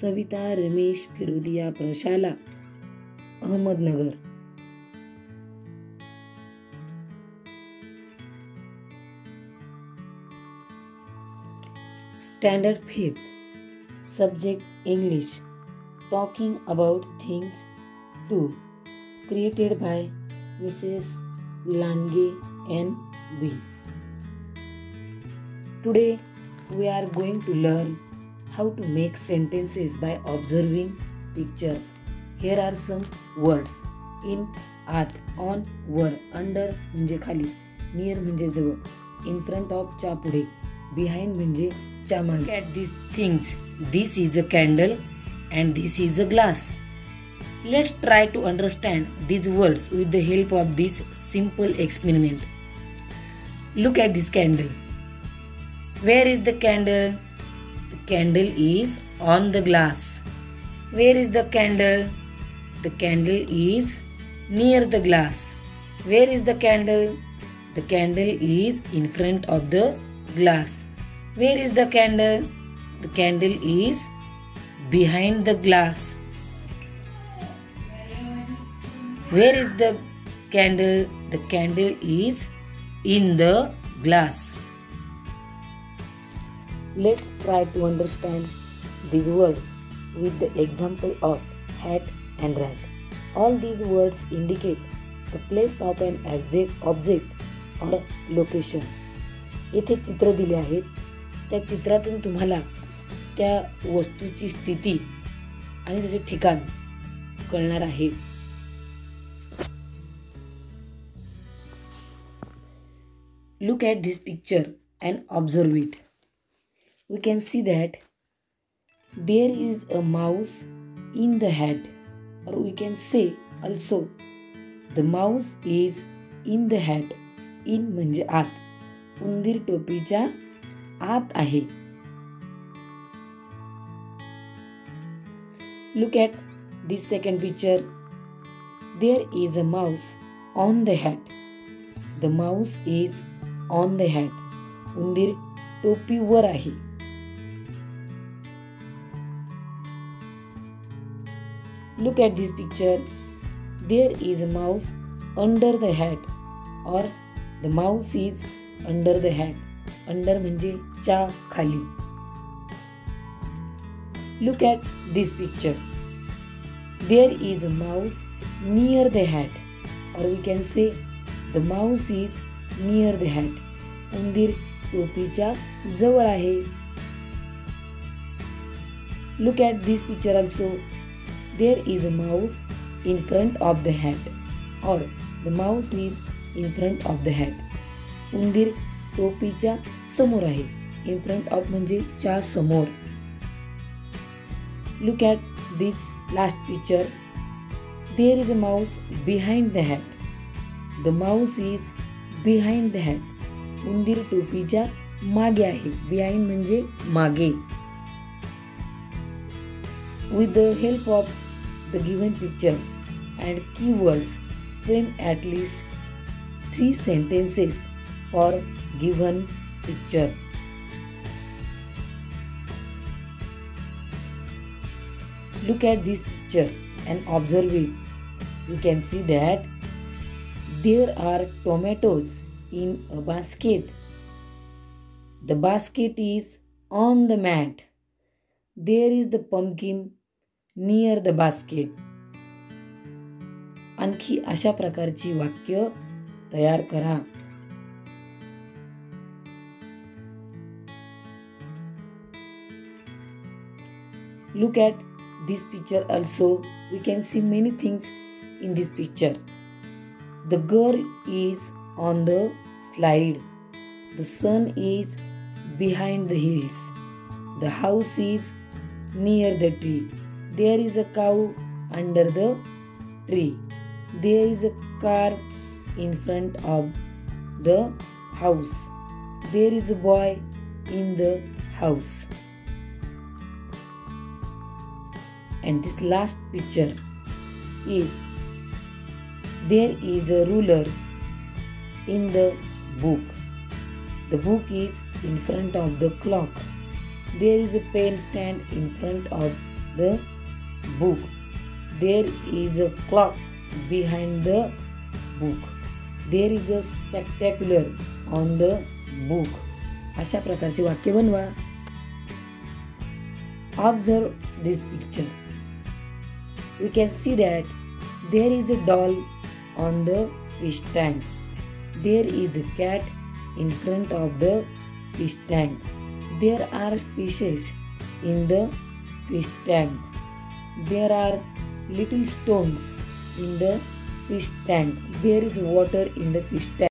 Savita, Ramesh, Firodiya, Prashala, Ahmednagar. Standard fifth subject English talking about things to created by Mrs Landge N B today we are going to learn how to make sentences by observing pictures. Here are some words in आत on were under म्हणजे खाली near म्हणजे जवळ इन front of च्या पुढे behind म्हणजे च्या मागे at this things this is a candle and this is a glass let's try to understand these words with the help of this simple experiment. Look at this candle. Where is the candle? Candle is on the glass. Where is the candle? The candle is near the glass. Where is the candle? The candle is in front of the glass. Where is the candle? The candle is behind the glass. Where is the candle? The candle is in the glass. Let's try to understand these words with the example of hat and rat. All these words indicate the place of an object, object or location. येथे चित्र दिले आहेत त्या चित्रातून तुम्हाला त्या वस्तूची स्थिती आणि त्याचे ठिकाण कळणार आहे Look at this picture and observe it. We can see that there is a mouse in the hat, or we can say also the mouse is in the hat. In म्हणजे आत उंदीर टोपीच्या आत आहे Look at this second picture. There is a mouse on the hat. The mouse is on the hat. उंदीर टोपीवर आहे Look at this picture. There is a mouse under the hat or the mouse is under the hat. Under म्हणजे च्या खाली. Look at this picture there is a mouse near the hat और we can say the mouse is near the hat उंदीर टोपीच्या जवळ आहे. Look at this picture also There is a mouse in front of the hat or the mouse is in front of the hat. उंदीर टोपीच्या समोर आहे. In front of म्हणजे च्या समोर. Look at this last picture there is a mouse behind the hat the mouse is behind the hat उंदीर टोपीच्या मागे आहे. बिहाइंड म्हणजे मागे. With the help of the given pictures and keywords, frame at least three sentences for given picture. Look at this picture and observe it. You can see that there are tomatoes in a basket. The basket is on the mat. There is the pumpkin near the basket. आणखी अशा प्रकारची वाक्य तयार करा Look at this picture also. We can see many things in this picture. The girl is on the slide. The sun is behind the hills. The house is near the tree. There is a cow under the tree. There is a car in front of the house. There is a boy in the house. And this last picture is there is a ruler in the book. The book is in front of the clock. There is a pen stand in front of the book. There is a clock behind the book. There is a spectacular on the book अशा प्रकारचे वाक्य बनवा. Observe this picture you can see that there is a doll on the fish tank there is a cat in front of the fish tank there are fishes in the fish tank There are little stones in the fish tank. There is water in the fish tank.